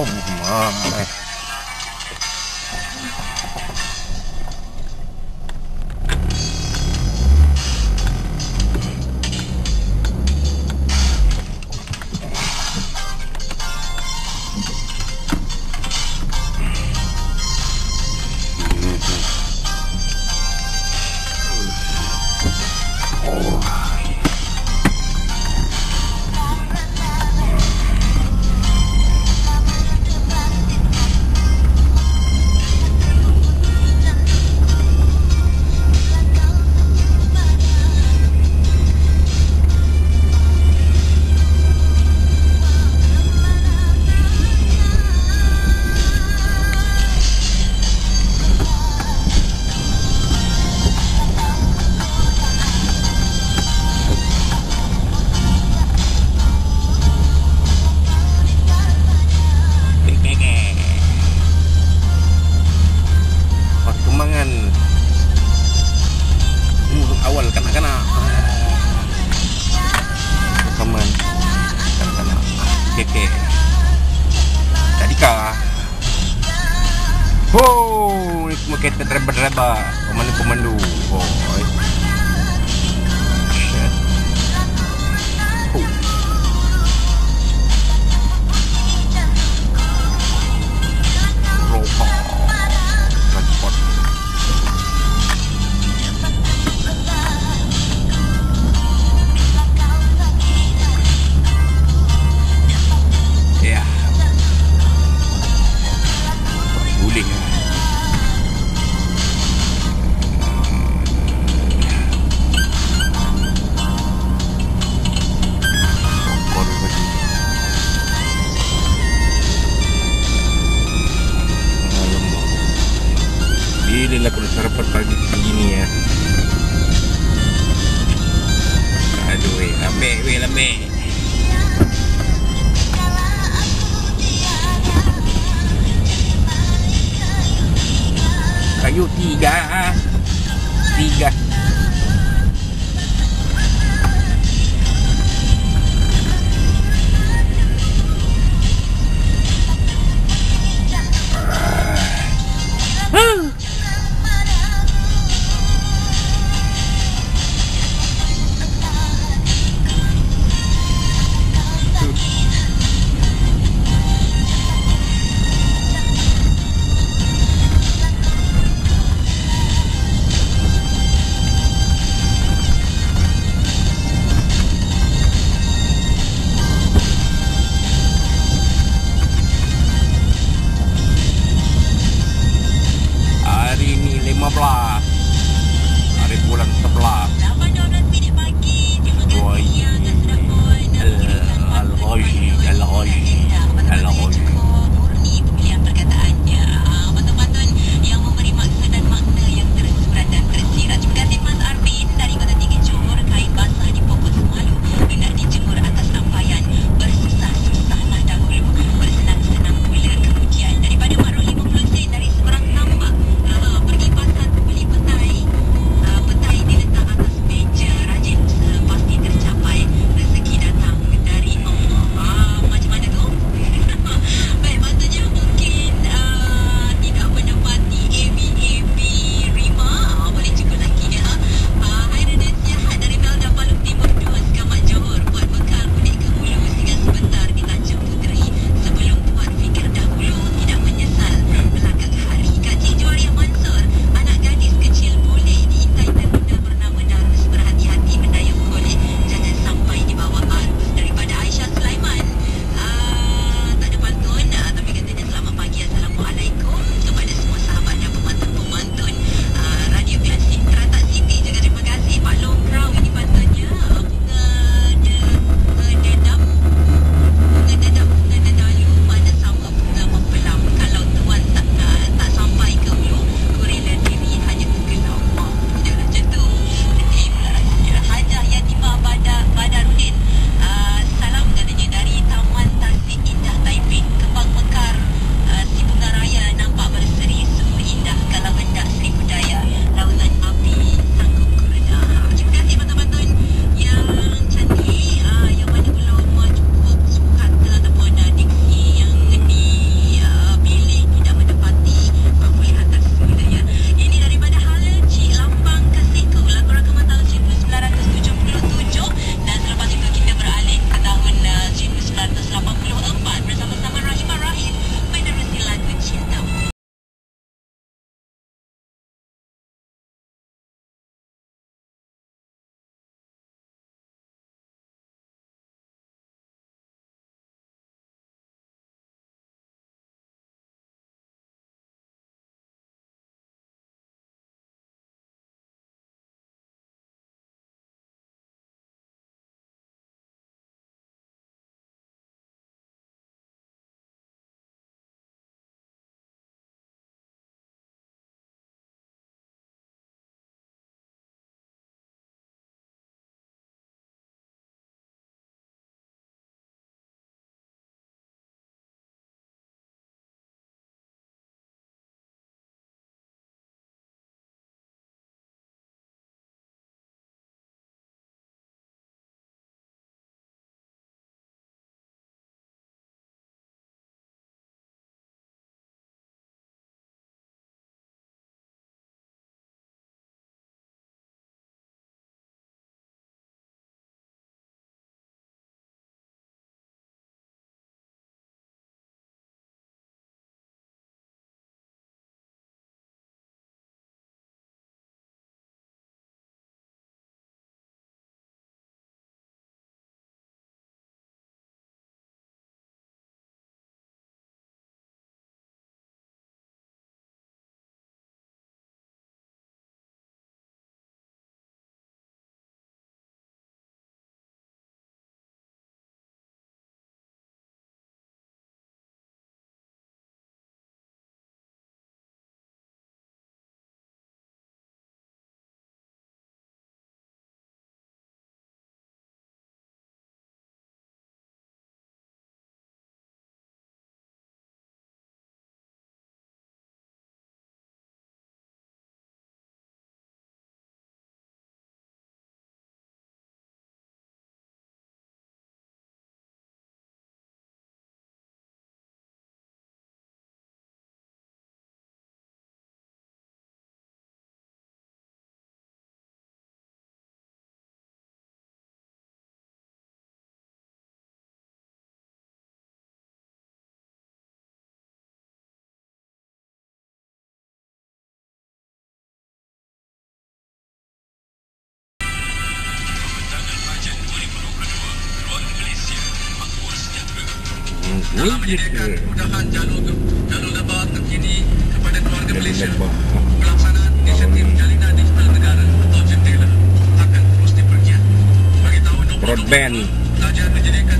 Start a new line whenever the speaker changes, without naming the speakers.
Oh my. awal kanak-kanak. Ah. Teman. Kanak-kanak. Okey, okey. Tadi? Oh, ini semua kereta terbaik-terbaik. Pemandu-pemandu. Oh. pilih lah kalau sarapan pagi begini ya. Aduh, weh, lambek, weh, lambek. Kayu tiga,
ah.
tiga. Menyediakan kemudahan jalur jalur lebar terkini kepada keluarga Malaysia. Pelaksanaan inisiatif Jalinan Digital Negara atau JENDELA akan terus dipergiat. Bagi tahun 2020,
Broadband.
Kerajaan menyediakan